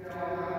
Yeah,